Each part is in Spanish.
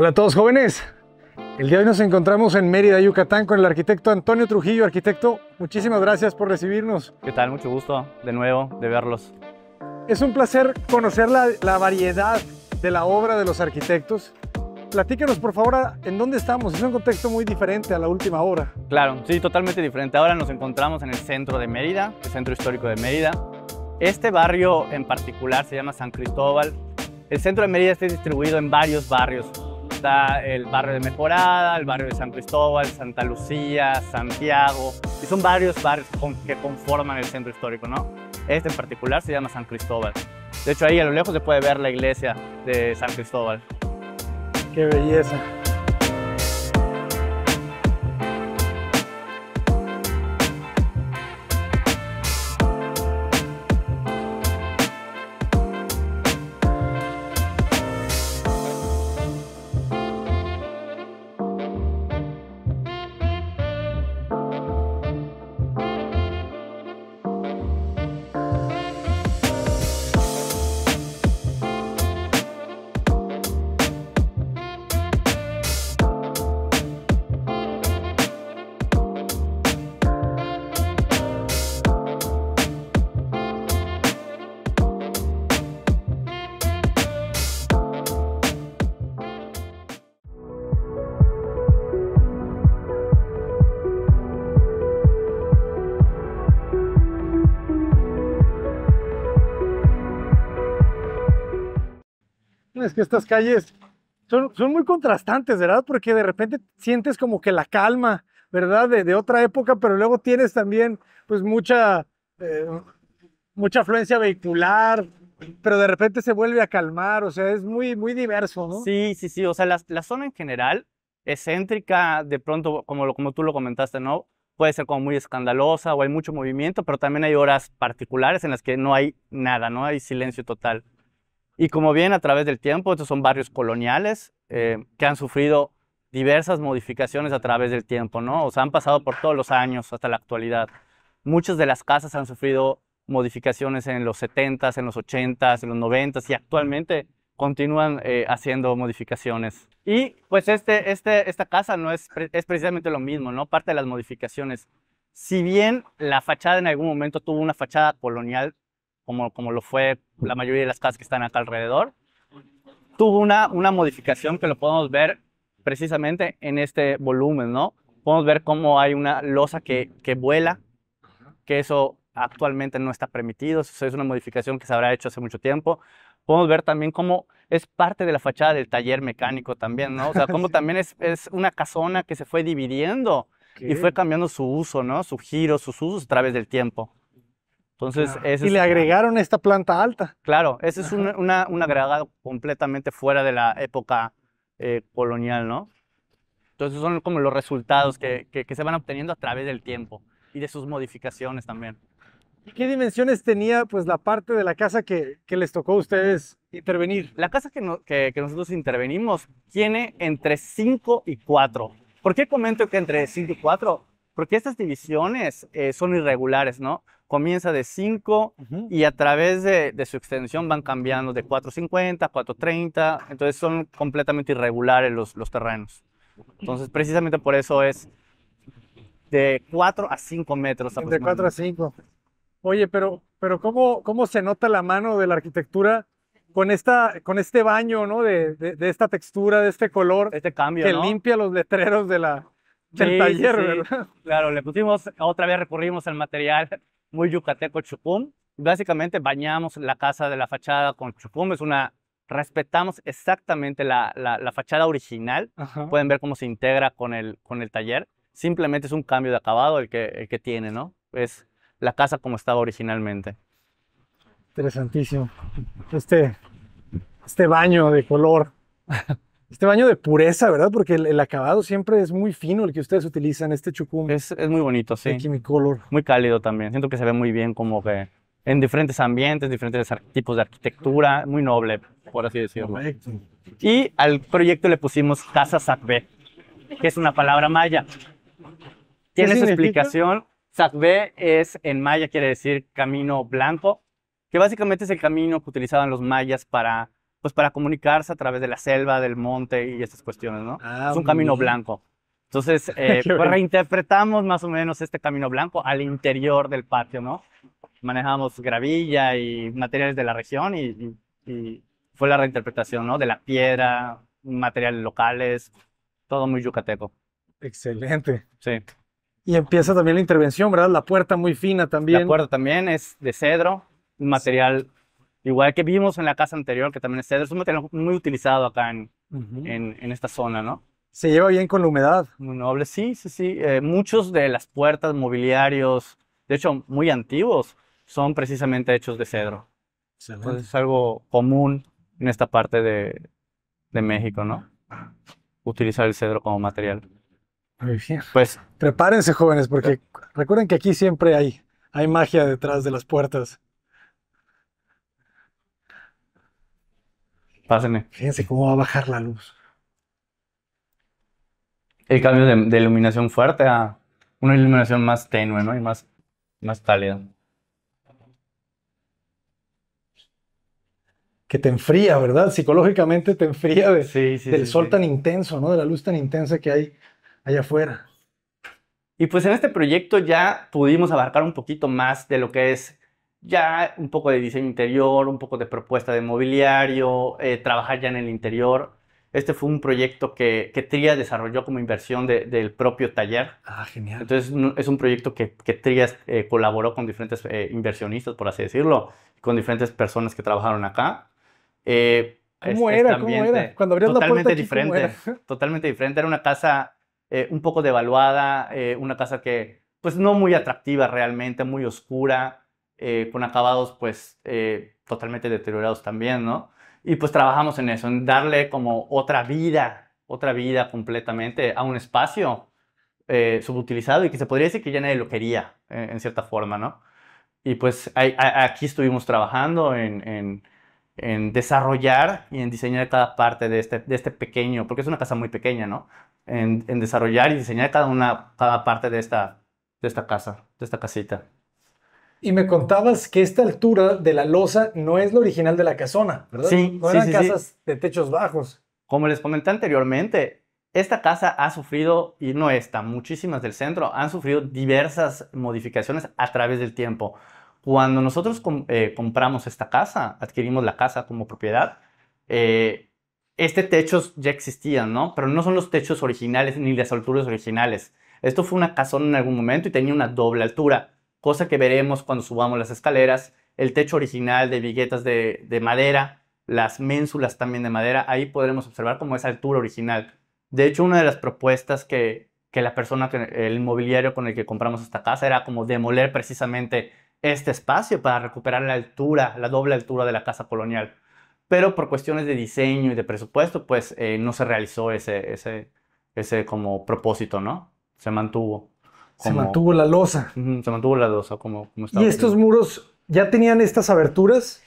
Hola a todos jóvenes. El día de hoy nos encontramos en Mérida, Yucatán, con el arquitecto Antonio Trujillo. Arquitecto, muchísimas gracias por recibirnos. ¿Qué tal? Mucho gusto de nuevo de verlos. Es un placer conocer la, la variedad de la obra de los arquitectos. Platícanos, por favor, en dónde estamos. Es un contexto muy diferente a la última obra. Claro, sí, totalmente diferente. Ahora nos encontramos en el centro de Mérida, el centro histórico de Mérida. Este barrio en particular se llama San Cristóbal. El centro de Mérida está distribuido en varios barrios. Está el barrio de Mejorada, el barrio de San Cristóbal, Santa Lucía, Santiago. Y son varios barrios que conforman el centro histórico, ¿no? Este en particular se llama San Cristóbal. De hecho, ahí a lo lejos se puede ver la iglesia de San Cristóbal. Qué belleza. Que estas calles son, son muy contrastantes, ¿verdad? Porque de repente sientes como que la calma, ¿verdad? De, de otra época, pero luego tienes también pues mucha, eh, mucha afluencia vehicular, pero de repente se vuelve a calmar, o sea, es muy, muy diverso, ¿no? Sí, sí, sí, o sea, la, la zona en general, excéntrica, de pronto, como, como tú lo comentaste, ¿no? Puede ser como muy escandalosa o hay mucho movimiento, pero también hay horas particulares en las que no hay nada, ¿no? Hay silencio total. Y como bien a través del tiempo, estos son barrios coloniales eh, que han sufrido diversas modificaciones a través del tiempo, ¿no? O sea, han pasado por todos los años hasta la actualidad. Muchas de las casas han sufrido modificaciones en los 70s, en los 80s, en los 90s y actualmente continúan eh, haciendo modificaciones. Y pues este, este, esta casa no es, es precisamente lo mismo, ¿no? Parte de las modificaciones. Si bien la fachada en algún momento tuvo una fachada colonial, como, como lo fue la mayoría de las casas que están acá alrededor, tuvo una, una modificación que lo podemos ver precisamente en este volumen, ¿no? Podemos ver cómo hay una losa que, que vuela, que eso actualmente no está permitido, eso es una modificación que se habrá hecho hace mucho tiempo. Podemos ver también cómo es parte de la fachada del taller mecánico también, ¿no? O sea, cómo también es, es una casona que se fue dividiendo y fue cambiando su uso, ¿no? Su giro, sus usos a través del tiempo. Entonces, ese y es, le agregaron esta planta alta. Claro, ese es un, una, un, agregado completamente fuera de la época eh, colonial, ¿no? Entonces son como los resultados que, que, que, se van obteniendo a través del tiempo y de sus modificaciones también. ¿Y qué dimensiones tenía pues la parte de la casa que, que les tocó a ustedes intervenir? La casa que, no, que, que nosotros intervenimos tiene entre 5 y 4. ¿Por qué comento que entre 5 y 4? Porque estas divisiones eh, son irregulares, ¿no? Comienza de 5 uh -huh. y a través de, de, su extensión van cambiando de 450, 430, entonces son completamente irregulares los, los terrenos. Entonces, precisamente por eso es de 4 a 5 metros. De 4 a 5. Oye, pero, pero ¿cómo, ¿cómo se nota la mano de la arquitectura con, esta, con este baño, ¿no? De, de, de esta textura, de este color. Este cambio, Que ¿no? limpia los letreros de la, del Sí, taller, sí. ¿verdad? Claro, le pusimos, otra vez recurrimos al material muy yucateco chupum. Básicamente bañamos la casa de la fachada con chupum, es una, respetamos exactamente la, la, la fachada original. Ajá. Pueden ver cómo se integra con el, con el taller. Simplemente es un cambio de acabado el que, el que tiene, ¿no? Es la casa como estaba originalmente. Interesantísimo. Este, este baño de color. Este baño de pureza, ¿verdad? Porque el, el acabado siempre es muy fino, el que ustedes utilizan, este chucum. Es, es muy bonito, sí. de Chimicolor. Muy cálido también. Siento que se ve muy bien como que en diferentes ambientes, diferentes tipos de arquitectura, muy noble, por así decirlo. Correcto. Y al proyecto le pusimos Casa Sacbé, que es una palabra maya. Tiene su explicación. Sacbé es en maya, quiere decir camino blanco, que básicamente es el camino que utilizaban los mayas para pues para comunicarse a través de la selva, del monte y estas cuestiones, ¿no? Ah, es un camino bien. blanco. Entonces, eh, pues reinterpretamos más o menos este camino blanco al interior del patio, ¿no? Manejamos gravilla y materiales de la región y, y- y fue la reinterpretación, ¿no? De la piedra, materiales locales, todo muy yucateco. Excelente. Sí. Y empieza también la intervención, ¿verdad? La puerta muy fina también. La puerta también es de cedro, material igual que vimos en la casa anterior, que también es cedro, es un material muy utilizado acá en, en, en esta zona, ¿no? Se lleva bien con la humedad. Muy noble, sí, sí, sí. Eh, muchos de las puertas, mobiliarios, de hecho muy antiguos, son precisamente hechos de cedro. Entonces es algo común en esta parte de, de México, ¿no? Utilizar el cedro como material. Muy bien. Pues Prepárense, jóvenes, porque recuerden que aquí siempre hay, hay magia detrás de las puertas. Pásenme. Fíjense cómo va a bajar la luz. El cambio de, de iluminación fuerte a una iluminación más tenue, ¿no? Y más, más cálida. Que te enfría, ¿verdad? Psicológicamente te enfría de- Sí, sí, del sí, sol tan intenso, ¿no? De la luz tan intensa que hay allá afuera. Y pues en este proyecto ya pudimos abarcar un poquito más de lo que es ya un poco de diseño interior, un poco de propuesta de mobiliario, eh, trabajar ya en el interior. Este fue un proyecto que, que Trías desarrolló como inversión de- del propio taller. Ah, genial. Entonces es un proyecto que, que Trías eh, colaboró con diferentes eh, inversionistas, por así decirlo, con diferentes personas que trabajaron acá. Eh, ¿Cómo este- era? ¿Cómo era? Cuando abrías la totalmente puerta aquí, ¿cómo diferente era? totalmente diferente. Era una casa eh, un poco devaluada, eh, una casa que, pues, no muy atractiva realmente, muy oscura, eh, con acabados, pues, eh, totalmente deteriorados también, ¿no? Y pues trabajamos en eso, en darle como otra vida, otra vida completamente a un espacio eh, subutilizado y que se podría decir que ya nadie lo quería, en cierta forma, ¿no? Y pues aquí estuvimos trabajando en, desarrollar y en diseñar cada parte de este, de este pequeño, porque es una casa muy pequeña, ¿no? En, desarrollar y diseñar cada, una, cada parte de esta casa, de esta casita. Y me contabas que esta altura de la losa no es la original de la casona, ¿verdad? Sí, No eran sí, sí. casas de techos bajos. Como les comenté anteriormente, esta casa ha sufrido, y no esta, muchísimas del centro, han sufrido diversas modificaciones a través del tiempo. Cuando nosotros com- eh, compramos esta casa, adquirimos la casa como propiedad, eh, este techos ya existían, ¿no? Pero no son los techos originales ni las alturas originales. Esto fue una casona en algún momento y tenía una doble altura, cosa que veremos cuando subamos las escaleras. El techo original de viguetas de, de madera, las ménsulas también de madera, ahí podremos observar como esa altura original. De hecho, una de las propuestas que, que la persona, que, el inmobiliario con el que compramos esta casa era como demoler precisamente este espacio para recuperar la altura, la doble altura de la casa colonial. Pero por cuestiones de diseño y de presupuesto, pues eh, no se realizó ese, ese, ese como propósito, ¿no? Se mantuvo. Se como- mantuvo la losa. Ujú, se mantuvo la dosa como, como estaba. ¿Y estos muros ya tenían estas aberturas?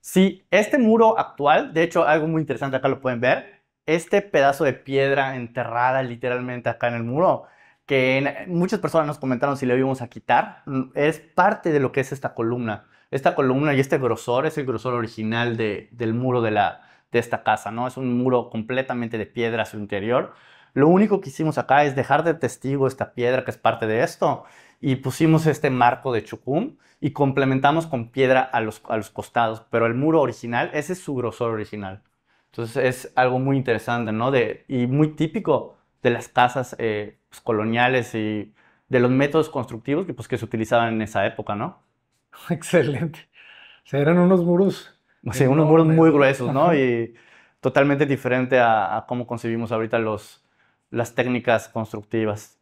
Sí, este muro actual, de hecho, algo muy interesante acá lo pueden ver, este pedazo de piedra enterrada literalmente acá en el muro, que muchas personas nos comentaron si le íbamos a quitar, es parte de lo que es esta columna. Esta columna y este grosor es el grosor original de- del muro de, la, de esta casa, ¿no? Es un muro completamente de piedra a su interior. Lo único que hicimos acá es dejar de testigo esta piedra que es parte de esto y pusimos este marco de chucum y complementamos con piedra a los, a los costados, pero el muro original, ese es su grosor original. Entonces es algo muy interesante, ¿no? De, y muy típico de las casas eh, pues, coloniales y de los métodos constructivos que, pues, que se utilizaban en esa época, ¿no? Excelente. O sea, eran unos muros. Sí, unos muros muy gruesos, ¿no? Y totalmente diferente a, a cómo concebimos ahorita los, las técnicas constructivas.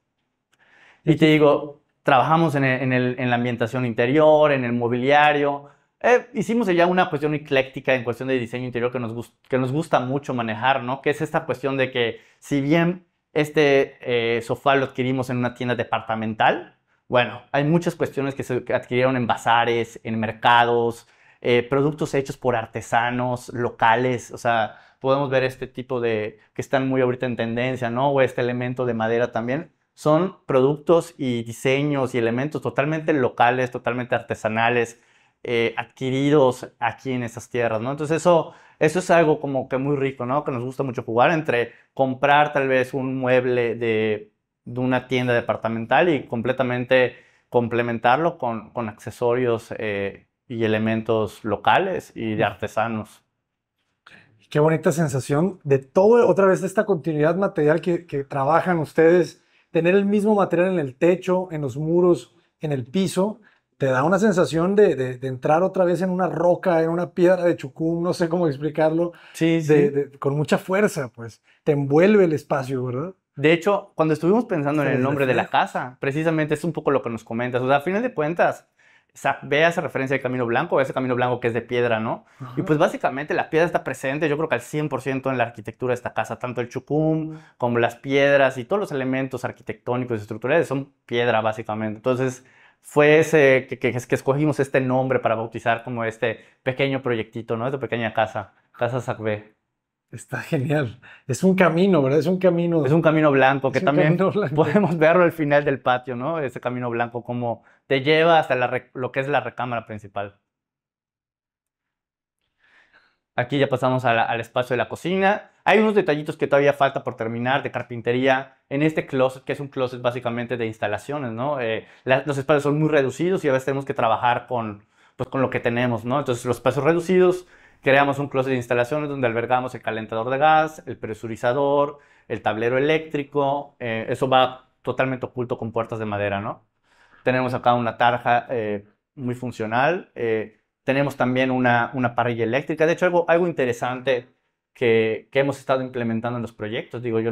Y te digo, trabajamos en, el- en, el- en la ambientación interior, en el mobiliario. Eh, hicimos ya una cuestión ecléctica en cuestión de diseño interior que nos, que nos gusta mucho manejar, ¿no? Que es esta cuestión de que si bien este eh, sofá lo adquirimos en una tienda departamental, bueno, hay muchas cuestiones que se adquirieron en bazares, en mercados, eh, productos hechos por artesanos locales, o sea, podemos ver este tipo de, que están muy ahorita en tendencia, ¿no? O este elemento de madera también. Son productos y diseños y elementos totalmente locales, totalmente artesanales, eh, adquiridos aquí en estas tierras, ¿no? Entonces eso, eso es algo como que muy rico, ¿no? Que nos gusta mucho jugar entre comprar tal vez un mueble de, de una tienda departamental y completamente complementarlo con, con accesorios eh, y elementos locales y de artesanos. Qué bonita sensación de todo, otra vez, de esta continuidad material que, que trabajan ustedes, tener el mismo material en el techo, en los muros, en el piso, te da una sensación de, de, de, entrar otra vez en una roca, en una piedra de chucum, no sé cómo explicarlo, Sí, de- con mucha fuerza, pues te envuelve el espacio, ¿verdad? De hecho, cuando estuvimos pensando en el nombre de la casa, precisamente es un poco lo que nos comentas. O sea, a final de cuentas, sa- ve esa referencia de Camino Blanco, ese Camino Blanco que es de piedra, ¿no? Y pues básicamente la piedra está presente, yo creo que al 100% en la arquitectura de esta casa, tanto el chucum como las piedras y todos los elementos arquitectónicos y estructurales son piedra básicamente. Entonces fue ese que, que, que escogimos este nombre para bautizar como este pequeño proyectito, ¿no? Esta pequeña casa, Casa Sacbé. Está genial. Es un camino, ¿verdad? Es un camino. Es un camino blanco que también blanco. podemos verlo al final del patio, ¿no? Ese camino blanco como te lleva hasta la lo que es la recámara principal. Aquí ya pasamos la- al espacio de la cocina. Hay unos detallitos que todavía falta por terminar de carpintería en este closet, que es un closet básicamente de instalaciones, ¿no? Eh, la- los espacios son muy reducidos y a veces tenemos que trabajar con, pues, con lo que tenemos, ¿no? Entonces, los espacios reducidos, creamos un closet de instalaciones donde albergamos el calentador de gas, el presurizador, el tablero eléctrico. eh, eso va totalmente oculto con puertas de madera, ¿no? Tenemos acá una tarja eh, muy funcional. eh, tenemos también una, parrilla eléctrica. De hecho, algo, algo interesante que, que hemos estado implementando en los proyectos, digo, yo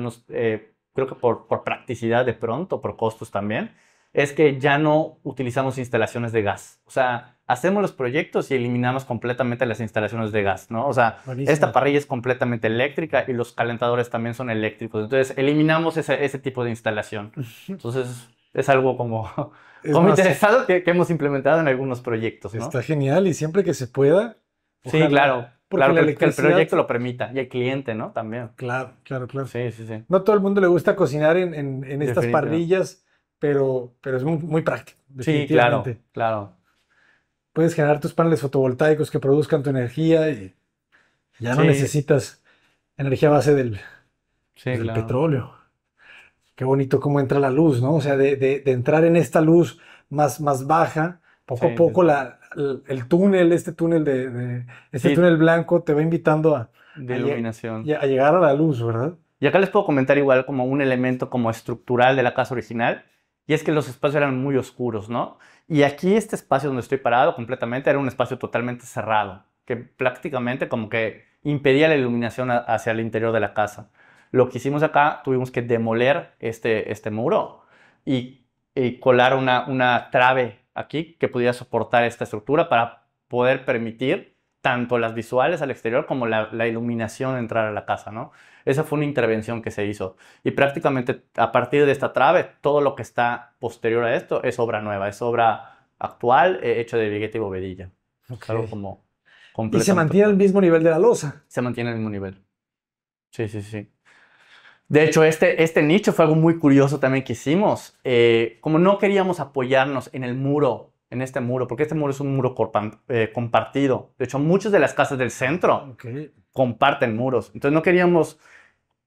creo que por, por practicidad de pronto, por costos también, es que ya no utilizamos instalaciones de gas. O sea, hacemos los proyectos y eliminamos completamente las instalaciones de gas, ¿no? O sea, Buenísimo. esta parrilla es completamente eléctrica y los calentadores también son eléctricos. Entonces, eliminamos ese, ese tipo de instalación. Entonces, es algo como, Es como más, interesado que, que hemos implementado en algunos proyectos, ¿no? Está genial y siempre que se pueda. Sí, ojalá- claro. porque Claro, la que, el- proyecto lo permita y el cliente, ¿no? También. Claro, claro, claro. Sí, sí, sí. No todo el mundo le gusta cocinar en, en- en estas parrillas, pero, pero es muy, muy práctico. Sí, claro, definitivamente. claro. Puedes generar tus paneles fotovoltaicos que produzcan tu energía y ya no Sí. necesitas energía a base del, Sí, del claro. petróleo. Qué bonito cómo entra la luz, ¿no? O sea, de, de- de entrar en esta luz más, más baja, poco Sí, a poco la, el, el túnel, este túnel de, de- este túnel blanco te va invitando a, De iluminación. a llegar a la luz, ¿verdad? Y acá les puedo comentar igual como un elemento como estructural de la casa original, y es que los espacios eran muy oscuros, ¿no? Y aquí este espacio donde estoy parado completamente era un espacio totalmente cerrado, que prácticamente como que impedía la iluminación hacia el interior de la casa. Lo que hicimos acá, tuvimos que demoler este, este muro y, y colar una, una trave aquí que pudiera soportar esta estructura para poder permitir tanto las visuales al exterior como la, la iluminación entrar a la casa, ¿no? Esa fue una intervención que se hizo. Y prácticamente a partir de esta trave, todo lo que está posterior a esto es obra nueva, es obra actual, eh, hecha de vigueta y bovedilla. Es algo como Y se mantiene al mismo nivel de la losa. Se mantiene al mismo nivel. Sí, sí, sí. De hecho, este, este nicho fue algo muy curioso también que hicimos. Eh, como no queríamos apoyarnos en el muro, en este muro, porque este muro es un muro eh, compartido. De hecho, muchas de las casas del centro Ok. comparten muros. Entonces no queríamos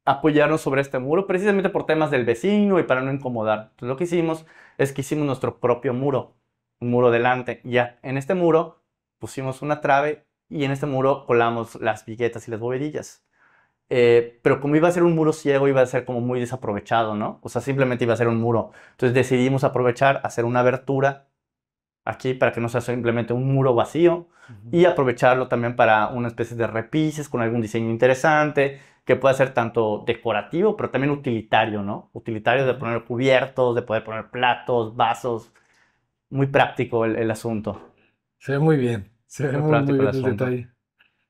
apoyarnos sobre este muro precisamente por temas del vecino y para no incomodar. Entonces lo que hicimos es que hicimos nuestro propio muro, un muro delante. Ya en este muro pusimos una trave y en este muro colamos las viguetas y las bovedillas. Eh, pero como iba a ser un muro ciego, iba a ser como muy desaprovechado, ¿no? O sea, simplemente iba a ser un muro. Entonces decidimos aprovechar, hacer una abertura aquí para que no sea simplemente un muro vacío y aprovecharlo también para una especie de repises con algún diseño interesante que pueda ser tanto decorativo, pero también utilitario, ¿no? Utilitario de poner cubiertos, de poder poner platos, vasos. Muy práctico el, el asunto. Se ve muy bien. Se ve Muy muy, muy bien el detalle.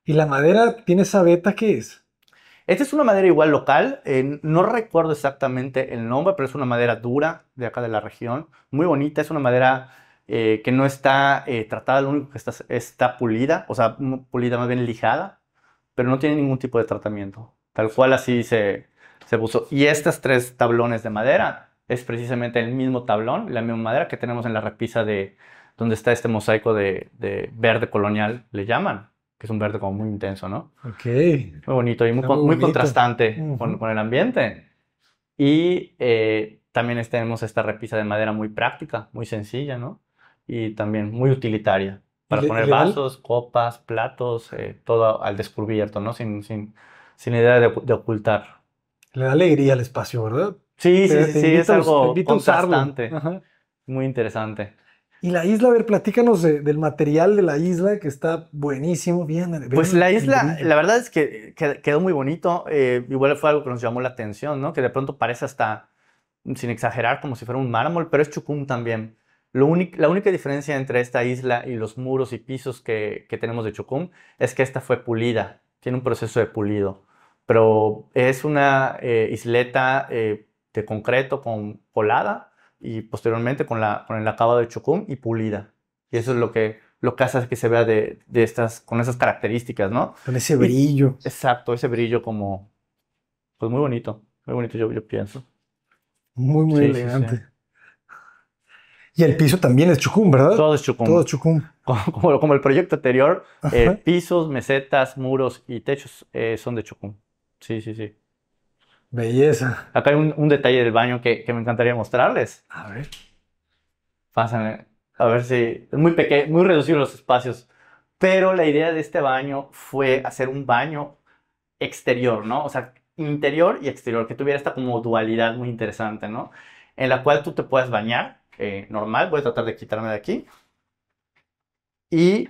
¿Y la madera tiene esa veta qué es? Esta es una madera igual local, eh, no recuerdo exactamente el nombre, pero es una madera dura de acá de la región, muy bonita, es una madera eh, que no está eh, tratada, lo único que está, está pulida, o sea, pulida más bien lijada, pero no tiene ningún tipo de tratamiento, tal cual así se, se puso. Y estas tres tablones de madera es precisamente el mismo tablón, la misma madera que tenemos en la repisa de, donde está este mosaico de, de verde colonial, le llaman, que es un verde como muy intenso, ¿no? Ok. Muy bonito y muy, con- muy muy contrastante con, Ujú. con el ambiente. Y eh, también tenemos esta repisa de madera muy práctica, muy sencilla, ¿no? Y también muy utilitaria para le- poner vasos, copas, platos, eh, todo al descubierto, ¿no? Sin, sin, sin idea de, de ocultar. Le da alegría al espacio, ¿verdad? Sí, sí, Te- sí, te sí, invita es algo contrastante, muy interesante. Y la isla, a ver, platícanos de- del material de la isla que está buenísimo. Bien, Pues la isla, la verdad es que que- quedó muy bonito. eh, igual fue algo que nos llamó la atención, ¿no? Que de pronto parece hasta, sin exagerar, como si fuera un mármol, pero es chucum también. Lo la única diferencia entre esta isla y los muros y pisos que, que tenemos de chucum es que esta fue pulida, tiene un proceso de pulido. Pero es una eh, isleta eh, de concreto con colada y posteriormente con, la, con el acabado de chucum y pulida. Y eso es lo que, lo que hace que se vea de, de estas, con esas características, ¿no? Con ese brillo. Exacto, ese brillo como, pues muy bonito, muy bonito yo, yo pienso. Muy, muy Sí, sí, sí. Y el piso también es chucum, ¿verdad? Todo es chucum. Todo es chucum. Como, el proyecto anterior, eh, pisos, mesetas, muros y techos eh, son de chucum. Sí, sí, sí. Belleza. Acá hay un, un detalle del baño que, que me encantaría mostrarles. A ver. Pásame, a ver si es muy pequeño, muy reducido los espacios. Pero la idea de este baño fue hacer un baño exterior, ¿no? O sea, interior y exterior, que tuviera esta como dualidad muy interesante, ¿no? En la cual tú te puedes bañar, eh, normal, voy a tratar de quitarme de aquí. Y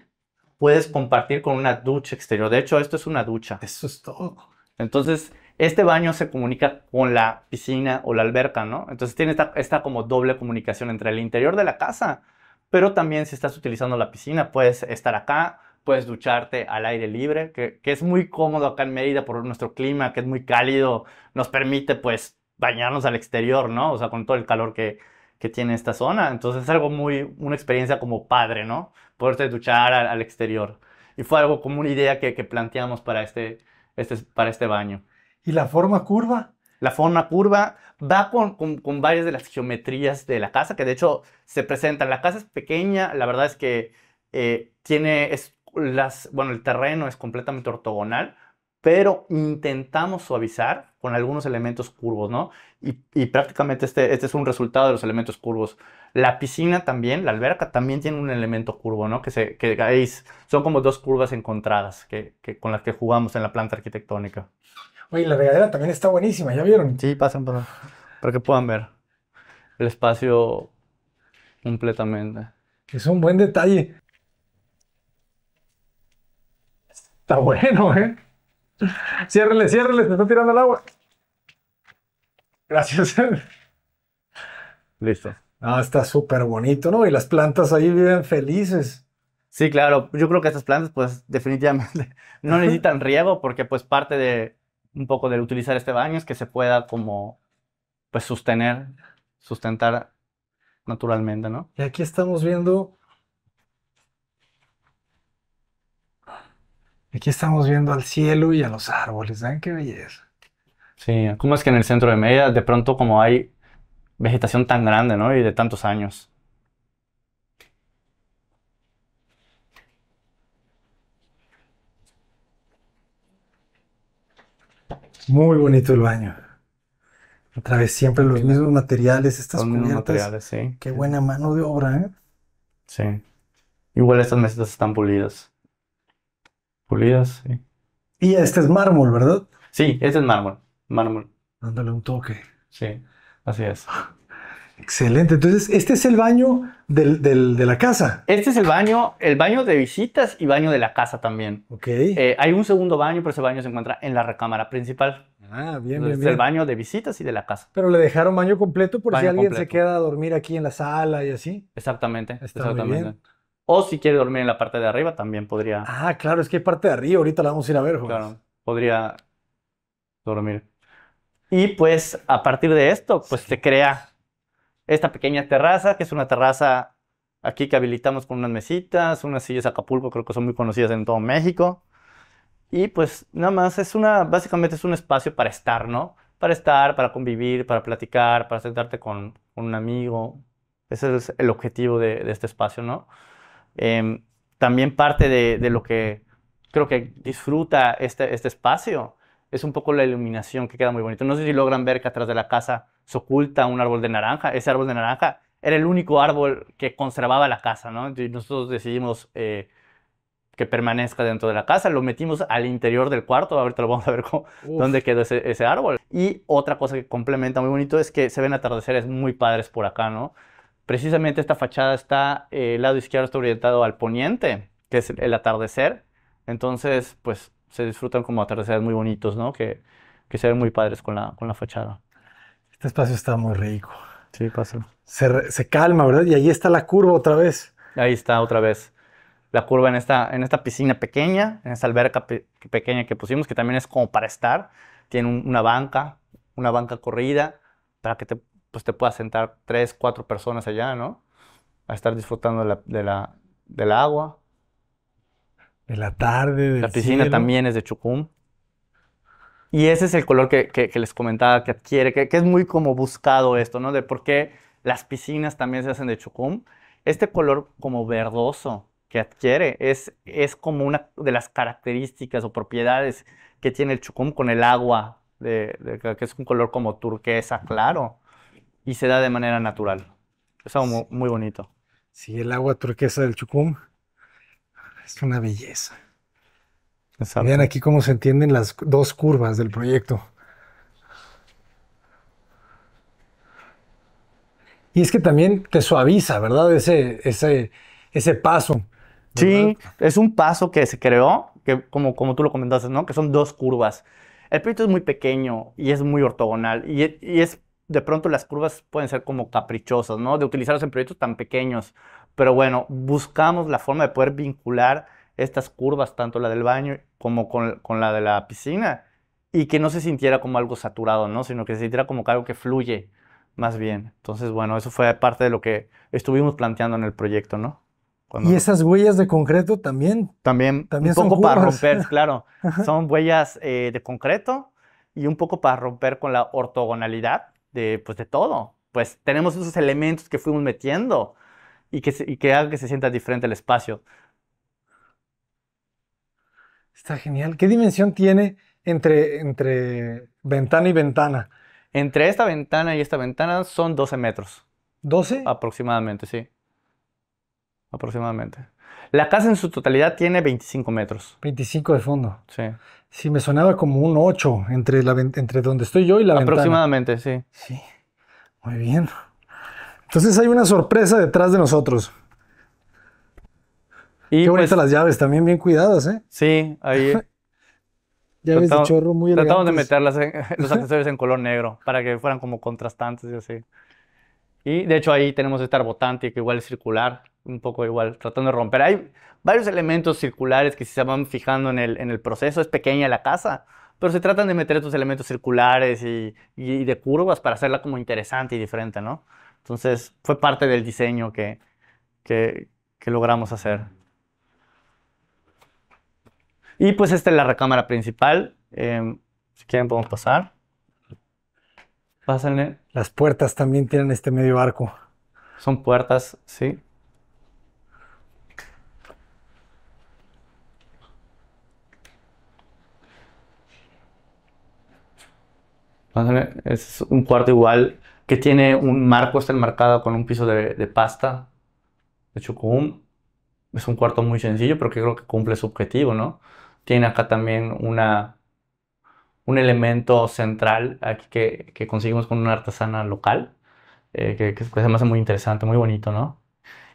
puedes compartir con una ducha exterior. De hecho, esto es una ducha. Eso es todo. Entonces, este baño se comunica con la piscina o la alberca, ¿no? Entonces tiene esta, esta como doble comunicación entre el interior de la casa, pero también si estás utilizando la piscina, puedes estar acá, puedes ducharte al aire libre, que, que es muy cómodo acá en Mérida por nuestro clima, que es muy cálido, nos permite pues bañarnos al exterior, ¿no? O sea, con todo el calor que, que tiene esta zona. Entonces es algo muy, una experiencia como padre, ¿no? Poderte duchar al, al exterior. Y fue algo como una idea que, que planteamos para este, este, para este baño. ¿Y la forma curva? La forma curva va con, con- con varias de las geometrías de la casa, que de hecho se presentan. La casa es pequeña, la verdad es que eh, tiene, es, las, bueno, el terreno es completamente ortogonal, pero intentamos suavizar con algunos elementos curvos, ¿no? Y, y prácticamente este, este es un resultado de los elementos curvos. La piscina también, la alberca también tiene un elemento curvo, ¿no? Que, se, que ahí s- son como dos curvas encontradas que, que- con las que jugamos en la planta arquitectónica. Oye, la regadera también está buenísima, ¿ya vieron? Sí, pasen para, para que puedan ver el espacio completamente. Es un buen detalle. Está bueno, ¿eh? Ciérrele, ciérrele, se está tirando el agua. Gracias. Listo. No, está súper bonito, ¿no? Y las plantas ahí viven felices. Sí, claro. Yo creo que estas plantas, pues, definitivamente no necesitan riego porque, pues, parte de un poco de utilizar este baño es que se pueda como, pues, sostener, sustentar naturalmente, ¿no? Y aquí estamos viendo. Aquí estamos viendo al cielo y a los árboles. ¿Ven qué belleza? Sí, ¿cómo es que en el centro de Mérida de pronto como hay vegetación tan grande, ¿no? Y de tantos años. Muy bonito el baño. Otra vez, siempre los mismos materiales, estas Los mismos cubiertas. materiales, sí. Qué buena mano de obra, ¿eh? Sí. Igual estas mesitas están pulidas. Pulidas, sí. Y este es mármol, ¿verdad? Sí, este es mármol. Mármol. Dándole un toque. Sí, así es. Excelente. Entonces, este es el baño del, del- de la casa. Este es el baño, el baño de visitas y baño de la casa también. Ok. Eh, hay un segundo baño, pero ese baño se encuentra en la recámara principal. ah, bien, Entonces, bien, es bien. el baño de visitas y de la casa. Pero le dejaron baño completo por si alguien se queda a dormir aquí en la sala y así. Exactamente, Está muy exactamente. bien. O si quiere dormir en la parte de arriba, también podría, Ah, claro, es que hay parte de arriba. Ahorita la vamos a ir a ver, claro, podría dormir. Y pues a partir de esto, pues se crea esta pequeña terraza, que es una terraza aquí que habilitamos con unas mesitas, unas sillas Acapulco, creo que son muy conocidas en todo México. Y pues nada más es una, básicamente es un espacio para estar, ¿no? Para estar, para convivir, para platicar, para sentarte con, con un amigo. Ese es el objetivo de, de este espacio, ¿no? Em, también parte de, de, lo que creo que disfruta este, este espacio es un poco la iluminación que queda muy bonito. No sé si logran ver que atrás de la casa se oculta un árbol de naranja. Ese árbol de naranja era el único árbol que conservaba la casa, ¿no? Y nosotros decidimos eh, que permanezca dentro de la casa. Lo metimos al interior del cuarto. Ahorita lo vamos a ver cómo, dónde quedó ese, ese, árbol. Y otra cosa que complementa muy bonito es que se ven atardeceres muy padres por acá, ¿no? Precisamente esta fachada está, eh, el lado izquierdo está orientado al poniente, que es el atardecer. Entonces, pues se disfrutan como atardeceres muy bonitos, ¿no? Que, que se ven muy padres con la, con la fachada. Este espacio está muy rico. Sí, pasa. Se, se calma, ¿verdad? Y ahí está la curva otra vez. Ahí está otra vez la curva en esta, en esta piscina pequeña, en esta alberca pe pequeña que pusimos, que también es como para estar. Tiene un, una banca, una banca corrida, para que te, pues te puedas sentar tres, cuatro personas allá, ¿no? A estar disfrutando de la, de la, del agua. De la tarde, del La piscina cielo. también es de chucum. Y ese es el color que, que, que les comentaba que adquiere, que, que, es muy como buscado esto, ¿no? De por qué las piscinas también se hacen de chucum. Este color como verdoso, que adquiere. Es, es como una de las características o propiedades que tiene el chucum con el agua, de, de, que es un color como turquesa claro, y se da de manera natural. Es algo muy, muy bonito. Sí, el agua turquesa del chucum es una belleza. Exacto. Vean aquí cómo se entienden las dos curvas del proyecto. Y es que también te suaviza, ¿verdad? Ese, ese, ese paso. Sí, es un paso que se creó, que como, como tú lo comentaste, ¿no? Que son dos curvas. El proyecto es muy pequeño y es muy ortogonal. Y, y, es, de pronto las curvas pueden ser como caprichosas, ¿no? De utilizarlos en proyectos tan pequeños. Pero bueno, buscamos la forma de poder vincular estas curvas, tanto la del baño como con, con la de la piscina, y que no se sintiera como algo saturado, ¿no? Sino que se sintiera como algo que fluye más bien. Entonces, bueno, eso fue parte de lo que estuvimos planteando en el proyecto, ¿no? Cuando... Y esas huellas de concreto también. También, también un poco para romper, claro. Son huellas eh, de concreto y un poco para romper con la ortogonalidad de, pues, de todo. Pues tenemos esos elementos que fuimos metiendo y que, se, y que haga que se sienta diferente el espacio. Está genial. ¿Qué dimensión tiene entre, entre ventana y ventana? Entre esta ventana y esta ventana son 12 metros. ¿12? Aproximadamente, sí aproximadamente. La casa en su totalidad tiene 25 metros. 25 de fondo. Sí. Sí, me sonaba como un 8 entre, la, entre donde estoy yo y la Aproximadamente, ventana. sí. Sí. Muy bien. Entonces hay una sorpresa detrás de nosotros. Y Qué bonitas pues, las llaves, también bien cuidadas, ¿eh? Sí, ahí. llaves tratamos, de chorro muy elegantes. Tratamos de meterlas en, los accesorios en color negro para que fueran como contrastantes y así. Y de hecho ahí tenemos este arbotante que igual es circular, un poco igual, tratando de romper. Hay varios elementos circulares que si se van fijando en el, en el proceso, es pequeña la casa, pero se tratan de meter estos elementos circulares y, y, de curvas para hacerla como interesante y diferente, ¿no? Entonces fue parte del diseño que, que, que logramos hacer. Y pues esta es la recámara principal. Eh, si quieren podemos pasar. Pásenle. Las puertas también tienen este medio arco. Son puertas, sí. Es un cuarto igual que tiene un marco, está enmarcado con un piso de, de pasta de chucum. Es un cuarto muy sencillo, pero que creo que cumple su objetivo, ¿no? Tiene acá también una, un elemento central aquí que, que, conseguimos con una artesana local, eh, que, que, se me hace muy interesante, muy bonito, ¿no?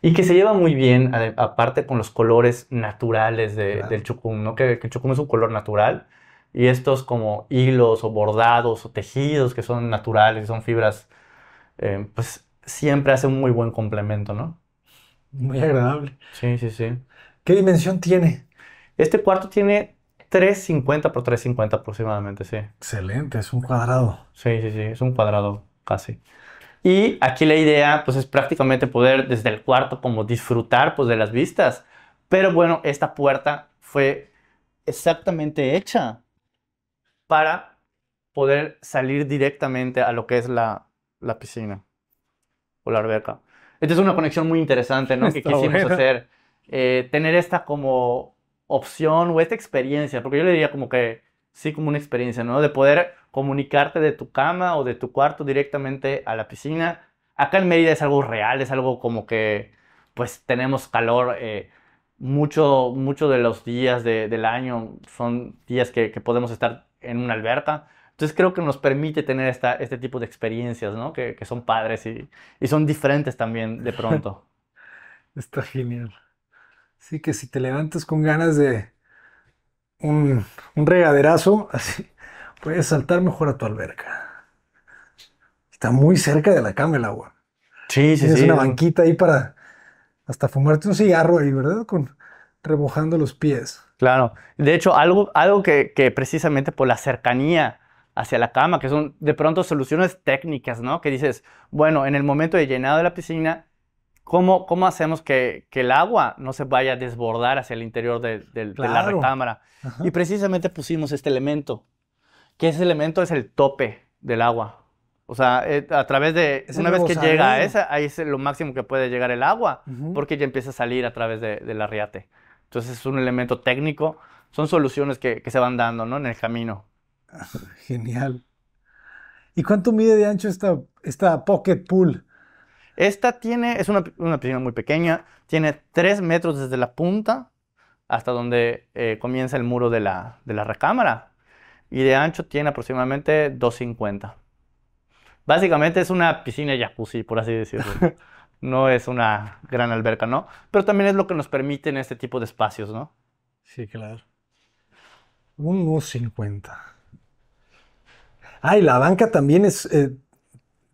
Y que se lleva muy bien, aparte con los colores naturales de, claro. del chucum, ¿no? Que, que, el chucum es un color natural y estos como hilos o bordados o tejidos que son naturales, son fibras, eh, pues siempre hace un muy buen complemento, ¿no? Muy agradable. Sí, sí, sí. ¿Qué dimensión tiene? Este cuarto tiene 350 por 350 aproximadamente, sí. Excelente, es un cuadrado. Sí, sí, sí, es un cuadrado casi. Y aquí la idea pues es prácticamente poder desde el cuarto como disfrutar pues de las vistas. Pero bueno, esta puerta fue exactamente hecha para poder salir directamente a lo que es la, la piscina o la alberca. Esta es una conexión muy interesante, ¿no? Que quisimos hacer. eh, tener esta como opción o esta experiencia, porque yo le diría como que sí, como una experiencia, ¿no? De poder comunicarte de tu cama o de tu cuarto directamente a la piscina. Acá en Mérida es algo real, es algo como que pues tenemos calor. eh, mucho, mucho de los días de- del año son días que, que podemos estar en una alberca. Entonces creo que nos permite tener esta, este tipo de experiencias, ¿no? Que, que son padres y, y son diferentes también de pronto. Está genial. Sí, que si te levantas con ganas de un, un regaderazo, así, puedes saltar mejor a tu alberca. Está muy cerca de la cama el agua. Sí, sí, Tienes sí. una banquita ahí para hasta fumarte un cigarro ahí, ¿verdad? Con remojando los pies. Claro. De hecho, algo, algo que, que precisamente por la cercanía hacia la cama, que son de pronto soluciones técnicas, ¿no? Que dices, bueno, en el momento de llenado de la piscina, ¿cómo, cómo hacemos que, que el agua no se vaya a desbordar hacia el interior de, de la recámara? Ajá. Y precisamente pusimos este elemento, que ese elemento es el tope del agua. O sea, eh, a través de, Es una vez que llega a esa, ahí es lo máximo que puede llegar el agua porque ya empieza a salir a través de, del arriate. Entonces es un elemento técnico, son soluciones que, que se van dando ¿no? en el camino. Genial. ¿Y cuánto mide de ancho esta, esta pocket pool? Esta tiene, es una, una piscina muy pequeña, tiene 3 metros desde la punta hasta donde eh, comienza el muro de la, de la recámara y de ancho tiene aproximadamente 250. Básicamente es una piscina jacuzzi, por así decirlo. No es una gran alberca, ¿no? Pero también es lo que nos permiten este tipo de espacios, ¿no? Sí, claro. Unos 50. Ah, y la banca también es, eh,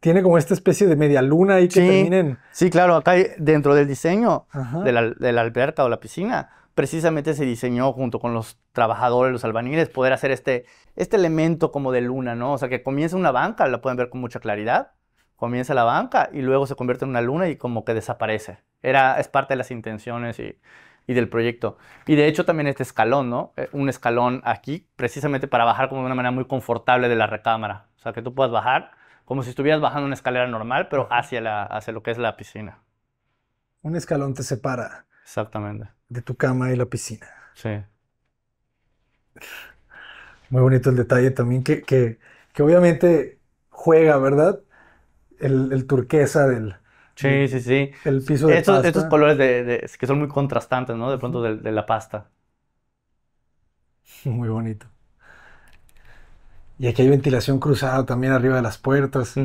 tiene como esta especie de media luna ahí que Sí. terminen. Sí, claro, acá dentro del diseño Ajá. de la, de la alberca o la piscina, precisamente se diseñó junto con los trabajadores, los albañiles, poder hacer este, este elemento como de luna, ¿no? O sea, que comienza una banca, la pueden ver con mucha claridad, comienza la banca y luego se convierte en una luna y como que desaparece. Era, es parte de las intenciones y, y del proyecto. Y de hecho también este escalón, ¿no? Eh, Un escalón aquí, precisamente para bajar como de una manera muy confortable de la recámara. O sea, que tú puedas bajar como si estuvieras bajando una escalera normal, pero hacia, la, hacia lo que es la piscina. Un escalón te separa Exactamente. de tu cama y la piscina. Sí. Muy bonito el detalle también que, que, que obviamente juega, ¿verdad? El, el turquesa del, Sí, sí, sí. del piso de Estos, pasta. estos colores de, de- que son muy contrastantes, ¿no? De pronto de, de la pasta. Muy bonito. Y aquí hay ventilación cruzada también arriba de las puertas.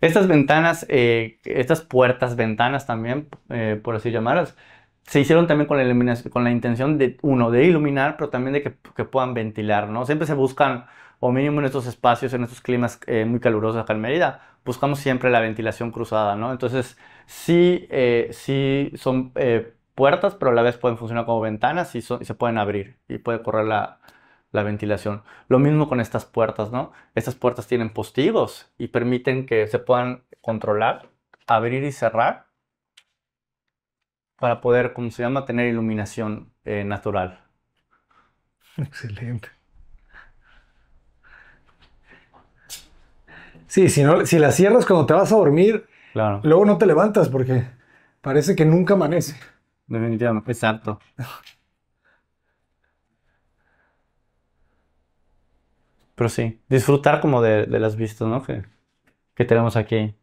Estas ventanas, eh, estas puertas, ventanas también, eh, por así llamarlas, se hicieron también con la, con la intención de, uno, de iluminar, pero también de que, que puedan ventilar, ¿no? Siempre se buscan, o mínimo en estos espacios, en estos climas eh, muy calurosos acá en Mérida, buscamos siempre la ventilación cruzada, ¿no? Entonces, sí, eh, sí son eh, puertas, pero a la vez pueden funcionar como ventanas y, se pueden abrir y puede correr la, la ventilación. Lo mismo con estas puertas, ¿no? Estas puertas tienen postigos y permiten que se puedan controlar, abrir y cerrar para poder, como se llama, tener iluminación eh, natural. Excelente. Sí, si no, si la cierras cuando te vas a dormir, Claro, luego no te levantas porque parece que nunca amanece. definitivamente. Exacto. Pero sí, disfrutar como de, de las vistas, ¿no? Que, que tenemos aquí.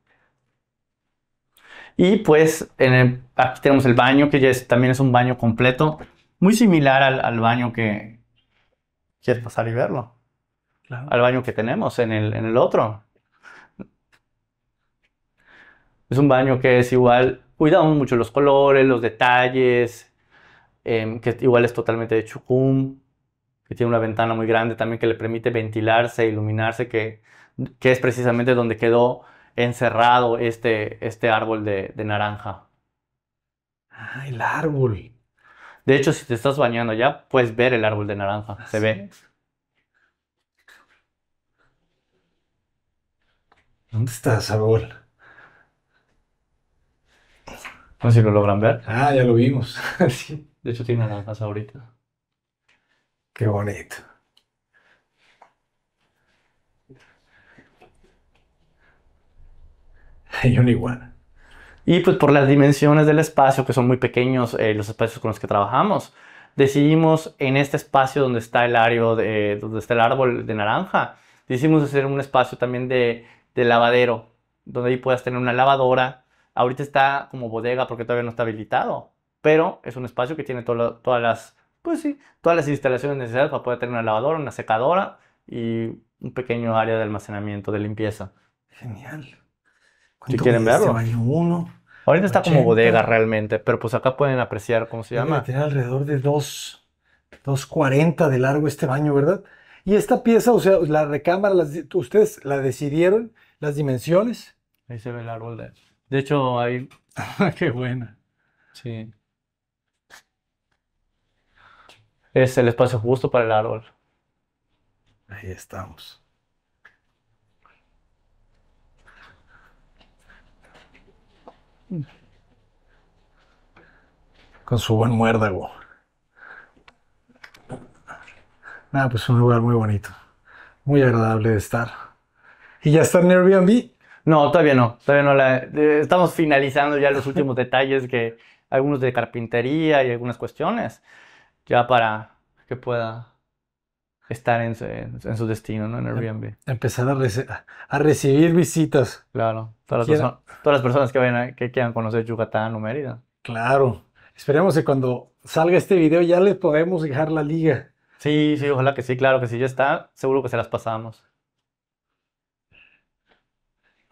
Y pues en el- aquí tenemos el baño, que ya es- también es un baño completo, muy similar al, al baño que... ¿Quieres pasar y verlo? Claro. Al baño que tenemos en el, en el otro. Es un baño que es igual, cuidamos mucho los colores, los detalles, em, que igual es totalmente de chucum, que tiene una ventana muy grande también que le permite ventilarse, iluminarse, que, que es precisamente donde quedó encerrado este, este árbol de, de naranja. Ah, el árbol. De hecho, si te estás bañando ya, puedes ver el árbol de naranja, se ve. es. ¿Dónde está árbol? No sé si lo logran ver. Ah, ya lo vimos. Sí. De hecho, tiene naranjas ahorita. Qué bonito. Hay una iguana. Y pues por las dimensiones del espacio, que son muy pequeños eh, los espacios con los que trabajamos, decidimos en este espacio donde está el área de, donde está el árbol de naranja, decidimos hacer un espacio también de, de lavadero, donde ahí puedas tener una lavadora. Ahorita está como bodega porque todavía no está habilitado, pero es un espacio que tiene todas las, pues sí, todas las instalaciones necesarias para poder tener una lavadora, una secadora y un pequeño área de almacenamiento, de limpieza. Genial. Si quieren verlo. Baño uno, Ahorita está como 80. bodega realmente, pero pues acá pueden apreciar cómo se llama. tener alrededor de 2, 2.40 de largo este baño, ¿verdad? Y esta pieza, o sea, la recámara, las ¿ustedes la decidieron? ¿Las dimensiones? Ahí se ve el árbol de... De hecho, ahí... Qué buena. Sí. Es el espacio justo para el árbol. Ahí estamos. Con su buen muérdago. Nada, pues un lugar muy bonito. Muy agradable de estar. ¿Y ya está en Airbnb? No, todavía no. Todavía no la... eh, Estamos finalizando ya los últimos detalles que... Algunos de carpintería y algunas cuestiones. Ya para que pueda estar en su, en su destino, ¿no? En Airbnb. Empezar a, recibir visitas. Claro. Todas las, Quiera- personas, todas las personas que, vayan a- que quieran conocer Yucatán o Mérida. Claro. Esperemos que cuando salga este video ya les podemos dejar la liga. Sí, sí, ojalá que sí, claro que sí, ya está. Seguro que se las pasamos.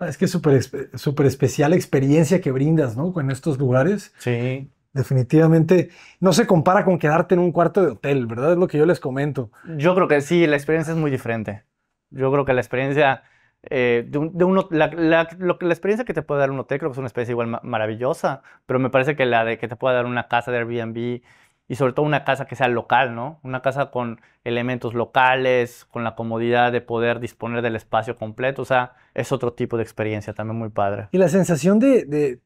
Ah, Es que es súper súper especial experiencia que brindas, ¿no? Con estos lugares. Sí. Definitivamente no se compara con quedarte en un cuarto de hotel, ¿verdad? Es lo que yo les comento. Yo creo que sí, la experiencia es muy diferente. Yo creo que la experiencia eh, de, un, de un la, la- lo la experiencia que te puede dar un hotel creo que es una experiencia igual ma- maravillosa, pero me parece que la de que te pueda dar una casa de Airbnb y sobre todo una casa que sea local, ¿no? Una casa con elementos locales, con la comodidad de poder disponer del espacio completo, o sea, es otro tipo de experiencia también muy padre. Y la sensación de, de,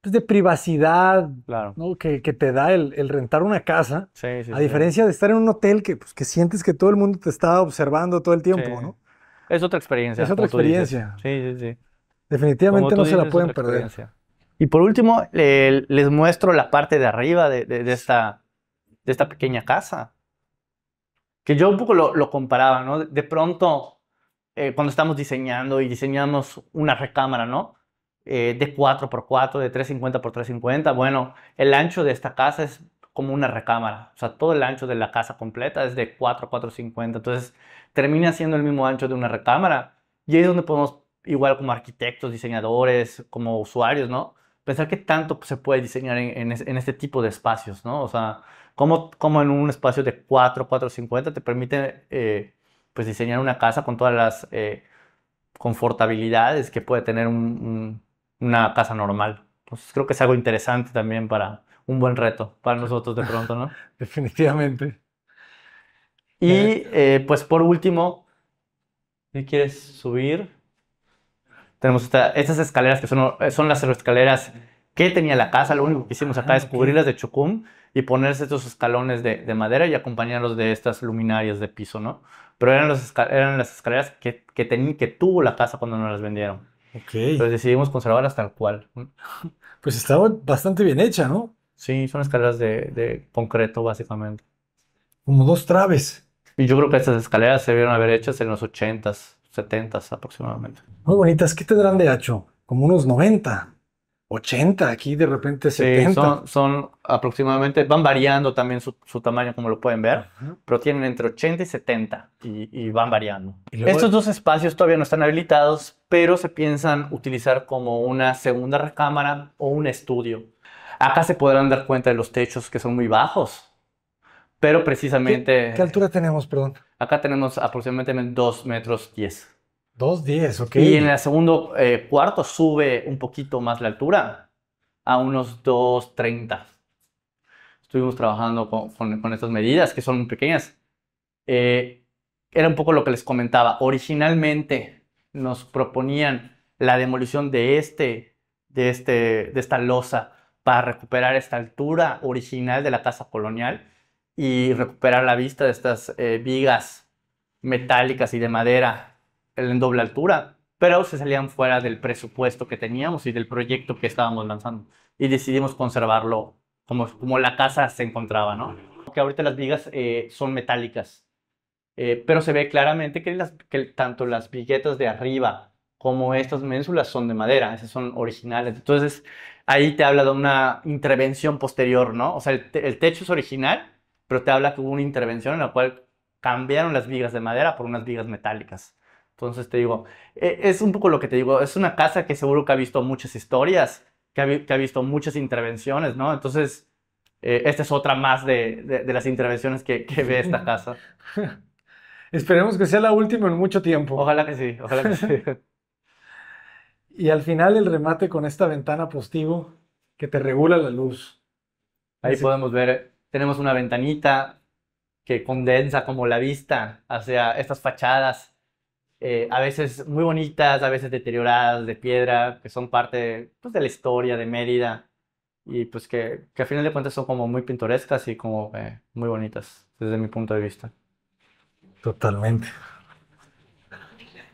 pues, de privacidad, Claro. ¿no? Que, que te da el, el rentar una casa, Sí, sí, a sí. diferencia de estar en un hotel que, pues, que sientes que todo el mundo te está observando todo el tiempo. ¿no? Es otra experiencia. Es otra experiencia. Sí, sí, sí. Definitivamente no se la pueden perder. Y por último, le- les muestro la parte de arriba de, de- de esta, de esta pequeña casa. Que yo un poco lo, comparaba, ¿no? De, pronto, eh, cuando estamos diseñando y diseñamos una recámara, ¿no? Eh, de 4x4, de 350 por 350, bueno, el ancho de esta casa es como una recámara. O sea, todo el ancho de la casa completa es de 4 a 450. Entonces, termina siendo el mismo ancho de una recámara. Y ahí es donde podemos, igual como arquitectos, diseñadores, como usuarios, ¿no? Pensar qué tanto se puede diseñar en, en este tipo de espacios, ¿no? O sea, cómo, cómo en un espacio de 4, 450 te permite, eh, pues, diseñar una casa con todas las eh, confortabilidades que puede tener un- un- una casa normal. Entonces, creo que es algo interesante también para un buen reto para nosotros de pronto, ¿no? Definitivamente. Y eh, pues por último, si quieres subir, tenemos esta- estas escaleras que son, eh, son las escaleras que tenía la casa. Lo único que hicimos acá Ah, es ok. cubrirlas de chucum y ponerse estos escalones de, de madera y acompañarlos de estas luminarias de piso, ¿no? Pero eran, los esca- eran las escaleras que, que, que tuvo la casa cuando nos las vendieron. Ok. Entonces decidimos conservarlas tal cual. Pues estaba bastante bien hecha, ¿no? Sí, son escaleras de, de concreto básicamente. Como dos traves. Y yo creo que estas escaleras se debieron haber hechas en los 80s, 70s aproximadamente. Muy bonitas. ¿Qué tendrán de ancho? Como unos 90, 80, aquí de repente Sí, 70. son, son aproximadamente, van variando también su, su tamaño como lo pueden ver, Ajá. pero tienen entre 80 y 70 y, y van variando. Y luego- Estos dos espacios todavía no están habilitados, pero se piensan utilizar como una segunda recámara o un estudio. Acá se podrán dar cuenta de los techos que son muy bajos, pero precisamente ¿Qué altura tenemos, perdón? acá tenemos aproximadamente 2 metros 10. 2.10, ok. Y en el segundo eh, cuarto sube un poquito más la altura, a unos 2.30. Estuvimos trabajando con, con- con estas medidas, que son muy pequeñas. Eh, era un poco lo que les comentaba. Originalmente nos proponían la demolición de, este, de, este, de esta losa para recuperar esta altura original de la casa colonial y recuperar la vista de estas eh, vigas metálicas y de madera en doble altura. pero se salían fuera del presupuesto que teníamos y del proyecto que estábamos lanzando. Y decidimos conservarlo como, como la casa se encontraba, ¿no? Que ahorita las vigas eh, son metálicas, eh, pero se ve claramente que, las, que tanto las viguetas de arriba como estas ménsulas son de madera, esas son originales. Entonces, ahí te habla de una intervención posterior, ¿no? O sea, el, el techo es original, pero te habla que hubo una intervención en la cual cambiaron las vigas de madera por unas vigas metálicas. Entonces te digo, e, es un poco lo que te digo, es una casa que seguro que ha visto muchas historias, que ha, visto muchas intervenciones, ¿no? Entonces, eh, esta es otra más de, de, las intervenciones que, que, ve esta casa. Esperemos que sea la última en mucho tiempo. Ojalá que sí, ojalá que sí. y al final el remate con esta ventana postigo que te regula la luz. Ahí podemos ver, tenemos una ventanita que condensa como la vista hacia estas fachadas eh, a veces muy bonitas, a veces deterioradas de piedra, que son parte pues, de la historia de Mérida y pues que, que a final de cuentas son como muy pintorescas y como eh, muy bonitas desde mi punto de vista. Totalmente.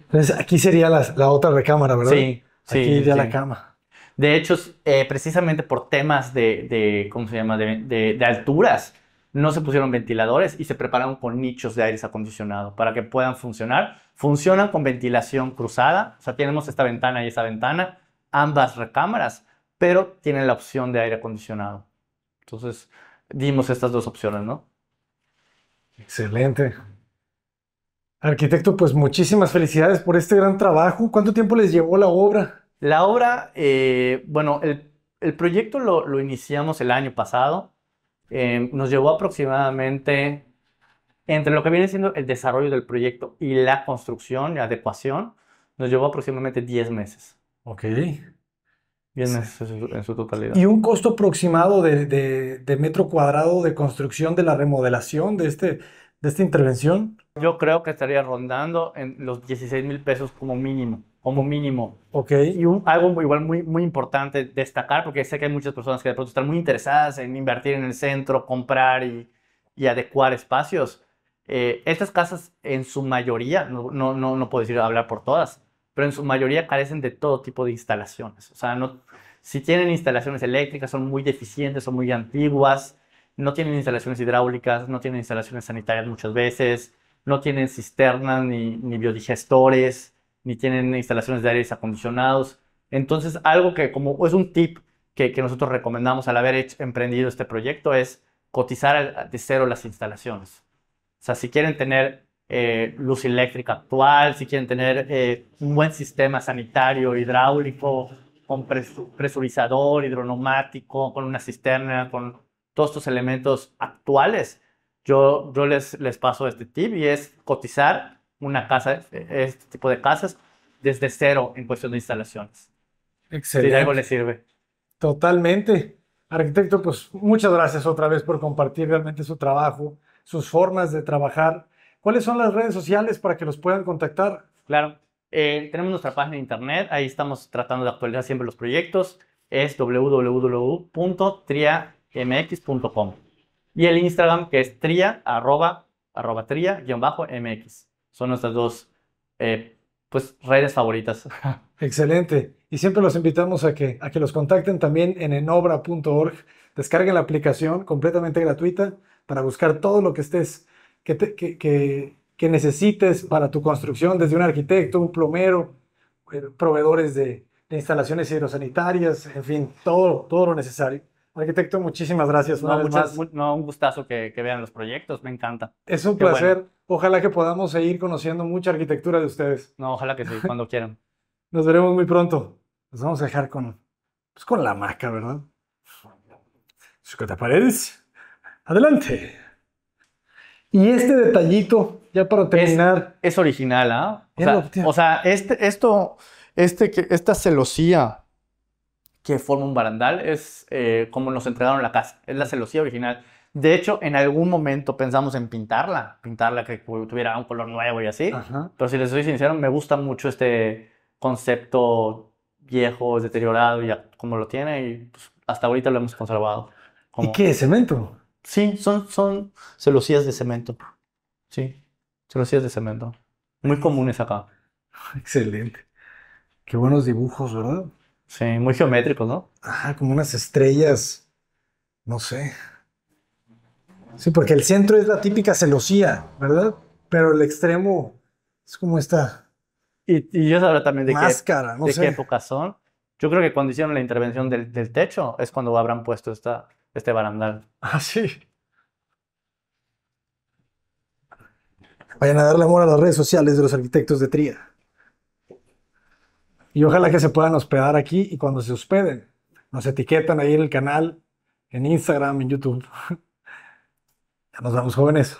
Entonces aquí sería la, la otra recámara, ¿verdad? Sí, sí. Aquí iría la cama. De hecho, eh, precisamente por temas de, de, ¿cómo se llama? De, de, de alturas, no se pusieron ventiladores y se prepararon con nichos de aire acondicionado para que puedan funcionar. Funcionan con ventilación cruzada, o sea, tenemos esta ventana y esa ventana, ambas recámaras, pero tienen la opción de aire acondicionado. Entonces, dimos estas dos opciones, ¿no? Excelente. Arquitecto, pues muchísimas felicidades por este gran trabajo. ¿Cuánto tiempo les llevó la obra? La obra, eh, bueno, el, el proyecto lo, lo iniciamos el año pasado. Eh, nos llevó aproximadamente, entre lo que viene siendo el desarrollo del proyecto y la construcción y adecuación, nos llevó aproximadamente 10 meses. Ok. 10 meses en su totalidad. ¿Y un costo aproximado de, de, de, metro cuadrado de construcción de la remodelación de, este, de esta intervención? Yo creo que estaría rondando en los 16 mil pesos como mínimo como mínimo. Ok. Y un, algo igual muy, muy importante destacar, porque sé que hay muchas personas que de pronto están muy interesadas en invertir en el centro, comprar y, y adecuar espacios. Eh, estas casas en su mayoría, no, no, no, no, puedo decir hablar por todas, pero en su mayoría carecen de todo tipo de instalaciones. O sea, no, si tienen instalaciones eléctricas, son muy deficientes, son muy antiguas, no tienen instalaciones hidráulicas, no tienen instalaciones sanitarias muchas veces, no tienen cisternas ni, ni biodigestores ni tienen instalaciones de aires acondicionados. Entonces, algo que como es un tip que, que nosotros recomendamos al haber emprendido este proyecto es cotizar de cero las instalaciones. O sea, si quieren tener eh, luz eléctrica actual, si quieren tener eh, un buen sistema sanitario, hidráulico, con presurizador, hidroneumático, con una cisterna, con todos estos elementos actuales, yo, yo les, les paso este tip y es cotizar una casa, este tipo de casas, desde cero en cuestión de instalaciones. Excelente. Si algo le sirve. Totalmente. Arquitecto, pues muchas gracias otra vez por compartir realmente su trabajo, sus formas de trabajar. ¿Cuáles son las redes sociales para que los puedan contactar? Claro, eh, tenemos nuestra página de internet, ahí estamos tratando de actualizar siempre los proyectos, es www.triamx.com y el Instagram que es tria, arroba, arroba tria, guion bajo, mx son nuestras dos eh, pues, redes favoritas. Excelente. Y siempre los invitamos a que, a que los contacten también en enobra.org. Descarguen la aplicación completamente gratuita para buscar todo lo que estés, que, que, que, que necesites para tu construcción, desde un arquitecto, un plomero, proveedores de, de instalaciones hidrosanitarias, en fin, todo, todo lo necesario. Arquitecto, muchísimas gracias. Una no, vez muchas, más. no, un gustazo que, que, vean los proyectos, me encanta. Es un Qué placer. Bueno. Ojalá que podamos seguir conociendo mucha arquitectura de ustedes. No, ojalá que sí, cuando quieran. Nos veremos muy pronto. Nos vamos a dejar con, pues con la maca, ¿verdad? Sujeta paredes. Adelante. Y este detallito, ya para terminar. Es, es original, ¿ah? ¿eh? O, sea, o sea, este, esto, este, esta celosía que forma un barandal es eh, como nos entregaron la casa. Es la celosía original. De hecho, en algún momento pensamos en pintarla, pintarla que tuviera un color nuevo y así. Ajá. Pero si les soy sincero, me gusta mucho este concepto viejo, deteriorado, ya como lo tiene, y pues, hasta ahorita lo hemos conservado. Como... ¿Y qué? ¿Cemento? Sí, son, son celosías de cemento. Sí, celosías de cemento. Muy comunes acá. Excelente. Qué buenos dibujos, ¿verdad? Sí, muy geométricos, ¿no? Ajá, como unas estrellas. No sé. Sí, porque el centro es la típica celosía, ¿verdad? Pero el extremo es como esta Y, y yo sabré también de, máscara, qué, no de sé. qué época son. Yo creo que cuando hicieron la intervención del, del techo es cuando habrán puesto esta, este barandal. Ah, sí. Vayan a darle amor a las redes sociales de los arquitectos de Tría. Y ojalá que se puedan hospedar aquí y cuando se hospeden, nos etiquetan ahí en el canal, en Instagram, en YouTube. Ya nos vamos jóvenes.